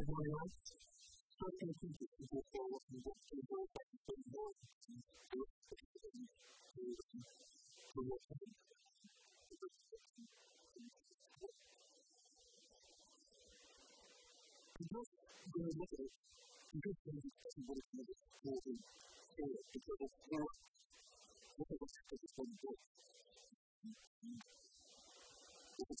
Everybody else? Certain people who go forward and work to go back to the world and work to the work Because when you look at it, you just think it's a very kind of moving forward because it's more look at what's happening before you do it. If it's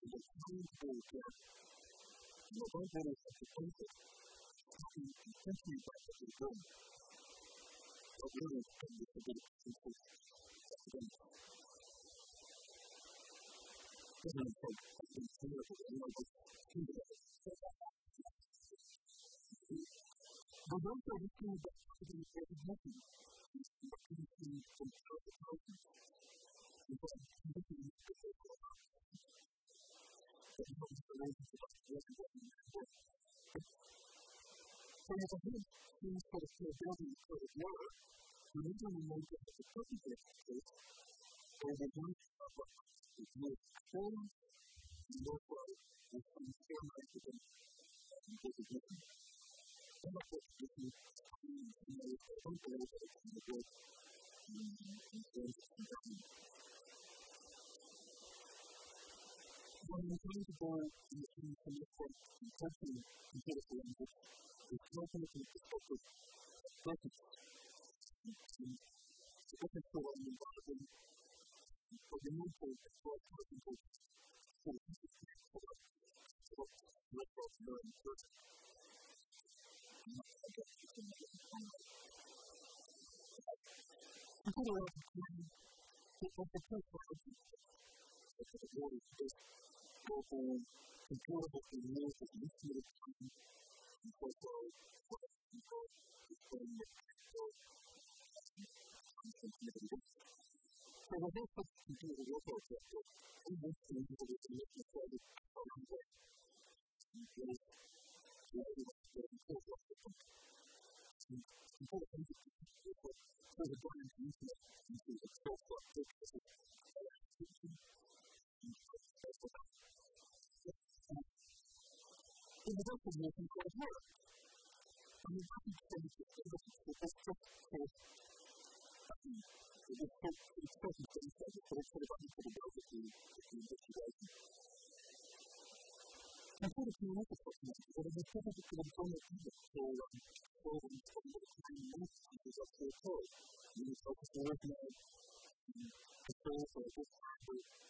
for the time to go there. And the one that is the of. But really, it's bit of a accident. Doesn't take you know, just think about it. The ones that we see is from is that they are that we have a relationship with everyone the. So as a things that are still building for the water, we need to remember that the of this is the one of is most formed and therefore is some them and recognition. And that's what we see in the unbelievable kind of work in terms of When we come to go in the terms of network and testing computer forensics, it's ultimately the focus of purpose. It's a different story in the for the new code for a person to for for network learning first. Consider what the 高校を受けようとす、てる、る。の変を、こ見つるとで、す。に、sort of unpredictable with the with the investigation. And sort of the other question is that it is difficult to inform the people to um for them to be able to find most pieces of their code. You need focus on working on control for this kind of system.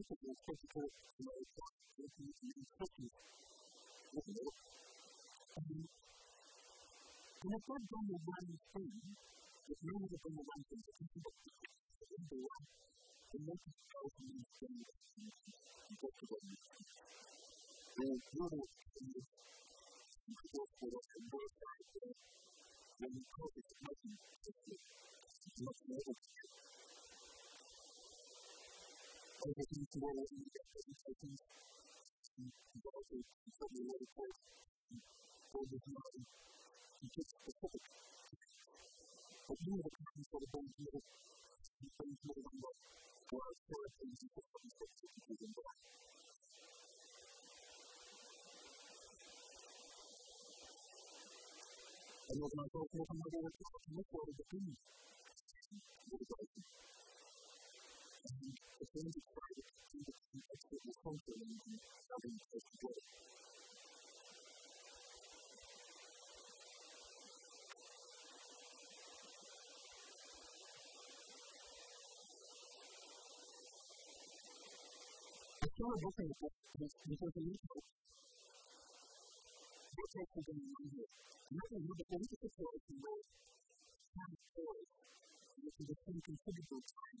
The of the critical to my the with it. And it's not done with one thing, it's not even done with one thing, it's not in the one and get to you. Everything is more in the presentations, and also certainly what it takes. or does not get specific. But you are the kinds that have been here, and things that have been left, or are short things that have been specifically in that. And as I go through another report, look what it is. What is it? And the things that try to do the context of the culture and having to together. Started looking at this, as a new book. What's actually going on here? And then we look at situation where time story, which is a considerable time,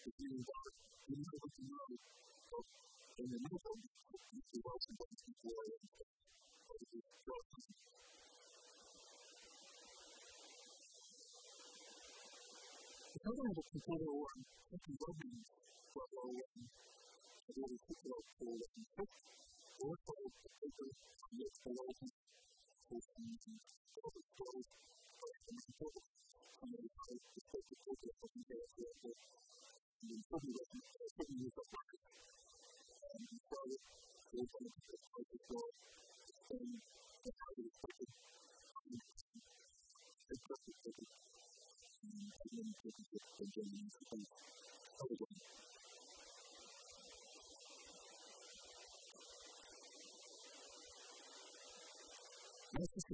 the middle, want to be aware of the the and follow the on the exploration systems and other skills or the the the paper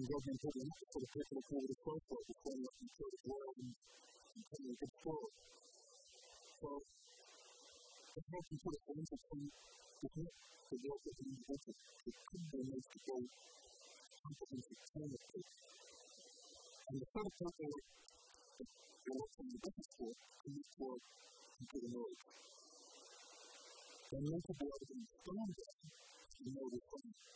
This is going to be important for the people who are the first one to stand up and say, well, and continue to control. So, the help you put it in to come to help the work of the individual to come to make the goal competence of community. And the third people that they work in the business for commit toward computer knowledge. They need to be able to understand that and know the thing or go to country and then go to the next level to the country to train for and we're going to know people things to and so we'll try to indicate the difference. I guess in the coming years we will say students of other countries will be working in the coming with students from Curtin University and how both women will learn skill sets to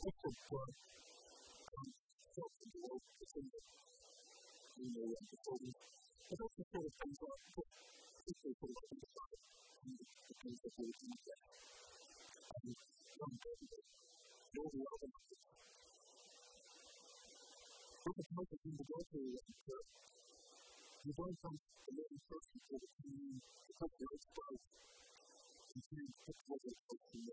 um, in the of of and the is you to do.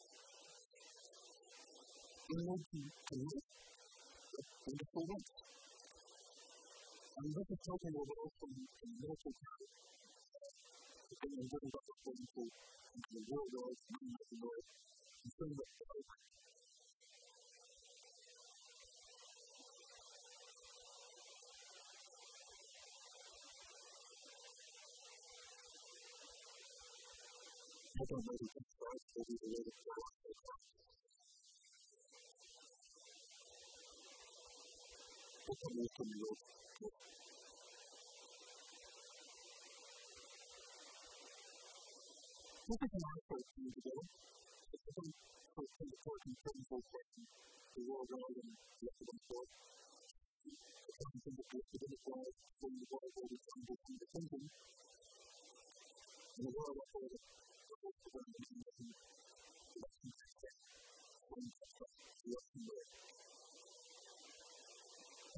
for the activity of or are wonderful life. And this is about from the military time. And then what is up according to the world of the world and saying that I don't know if it's right to be the way to the Lord. This is for you today. This is important things like the world around them, the evidence of the the life, from the world where in the and the world of the world around and the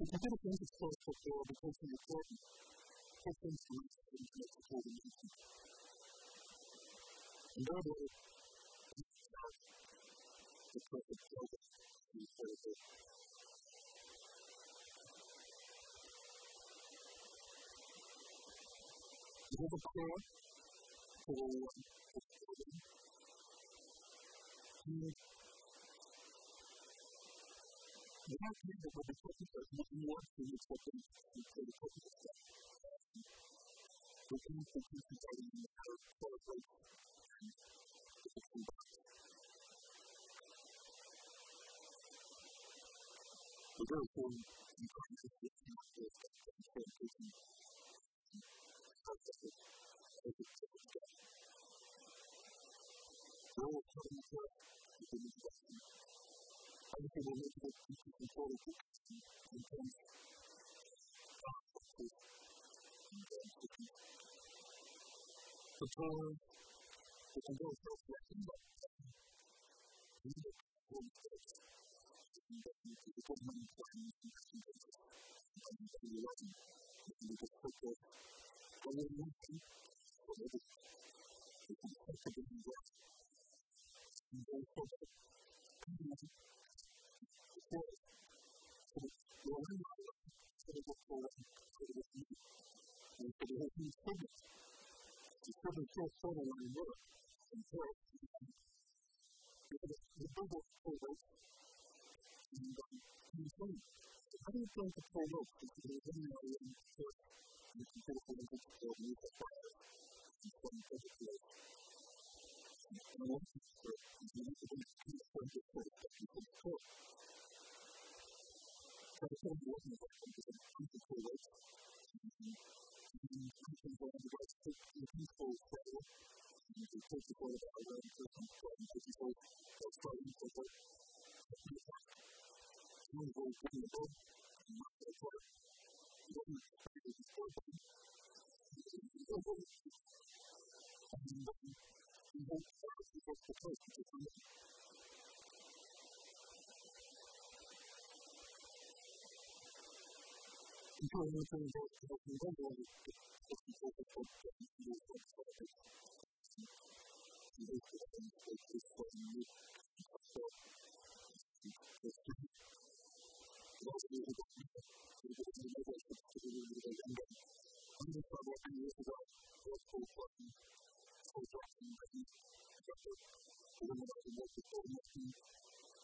Consider the interest cost of the replacing important systems to in the security nation. And therefore, the cost of the There's a prayer for the children. The idea that we'll be talking about what we want to is what they for the purpose of that. We can the the. The thing you can't just get to the systems. Control, the that that you how do you to in the place. And once it's put, you need to be two hundred foot that you can put. So the same working with them is a beautiful way. And you can go on the right stick in peaceful way. And you can take the photo of our own person, and take the photo of starting to work. And you go in the boat, and not the photo. You don't expect it to open. And you won't start to get the person to come in. Until you turn it out to help you remember all the person to the point that you can use that started. And those are the things that you saw in you. So, it's just, those of you who don't know, who don't know what it's to do with the younger, I'm just about two years ago, was full button, full button, ready, got the woman that I worked with, full button,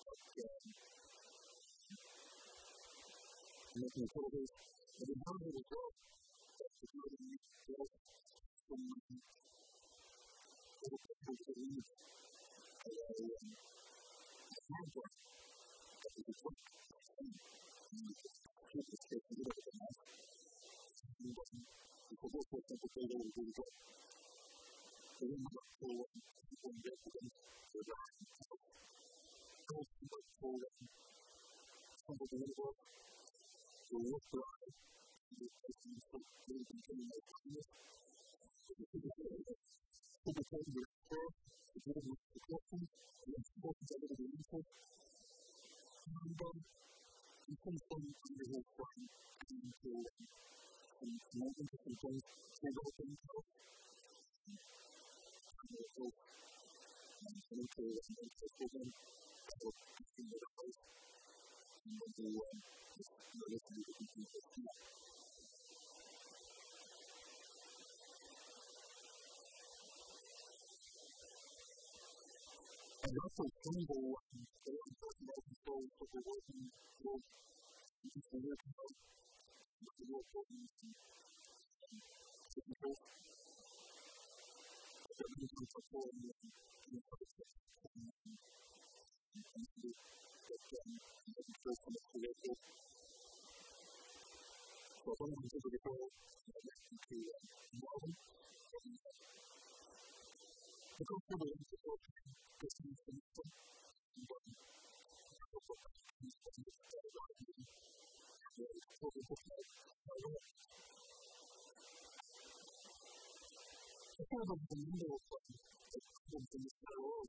but, um, making progress. And in terms of the job, that's the good from the people who lead a handbook that keep. And it's a way to do the job. To the of the work the work that I the person is so really continuing my kindness. So the time to explore, to get into the questions, and support each other to the answer. And um, some point, I'm going to try and to some more interesting things, stand up and talk. And I hope I'm going to make this with them. I hope Host and then to um, just notice and be able to do this. And also single the that controls what we're working with just the out what the work working to control. So means we control and we process system and the difficult I I feel that the number of in this world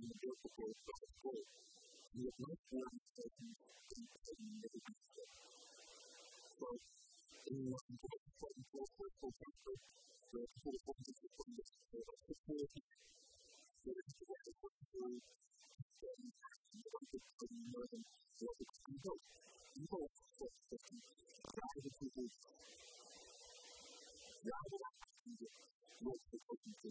you go to the first goal, you have much more mistakes than you made before. So, in the important part of the process, the whole focus is on the security. So, it's a lot of work to do, and you want to come in and you want to come out. You want to stop the that is the truth. Yeah, I would like to see it. Most of the people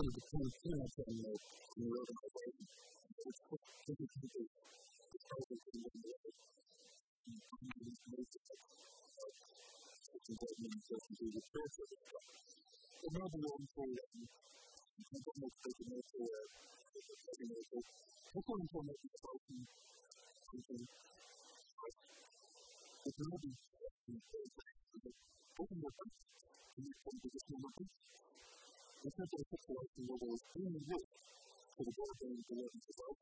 kind of the thing that's in the, the. It's people to live the way. And that you do the. It may be for taking more for this one for something something it may be open your heart to make some of this moment it's not a situation where there is any risk to the well-being of the organization.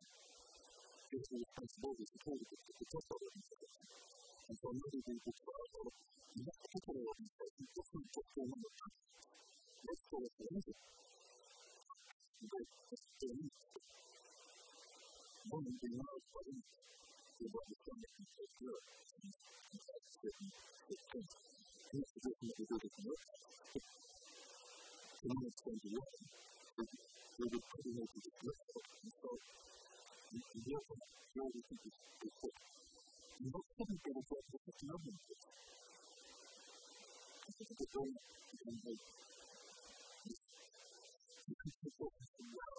It is the responsibility to protect that organization. And so maybe we would try to, in that particular organization, just not just go on the path. Let's go with the engine. But it's the engine. One of the knowledge by the engine is what we're trying to take care of. In fact, it's written, it's written. And it's in this situation, it, it would pretty much be dreadful. And so, you can hear that, hear what it is. And that couldn't be the fact that the government is. I think it's very, you can like, you can take it from now.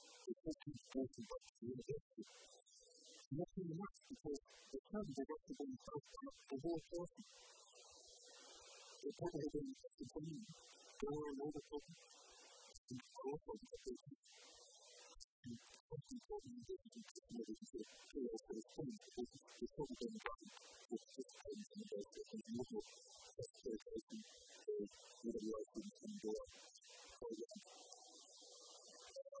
people can afford to go to university. And that's really nice the terms are actually being passed out for there are a problem with the business, in the business, you to do.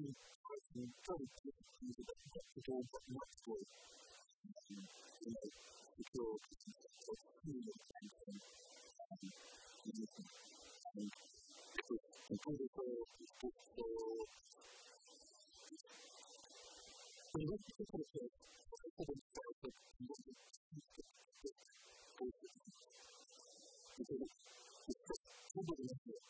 only person to get that but not so, you. know, secure, you know, so the the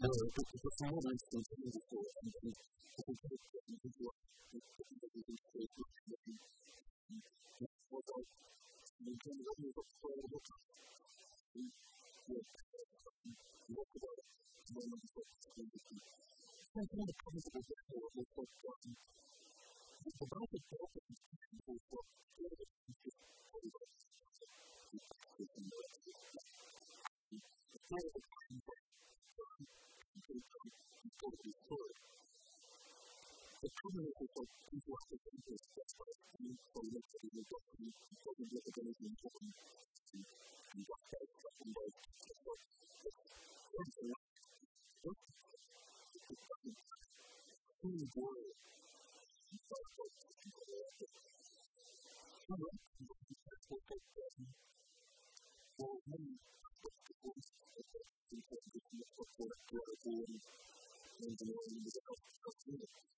because in all instances, even if it's like people are taking interest, that's why I mean, so you have to be able to be able to get the energy and talking to you got that stuff and like, that's what that's a lot. That's the fucking cool boy. That's what I'm going to do. Well, I'm just going to be able to do it.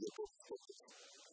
力を持っています。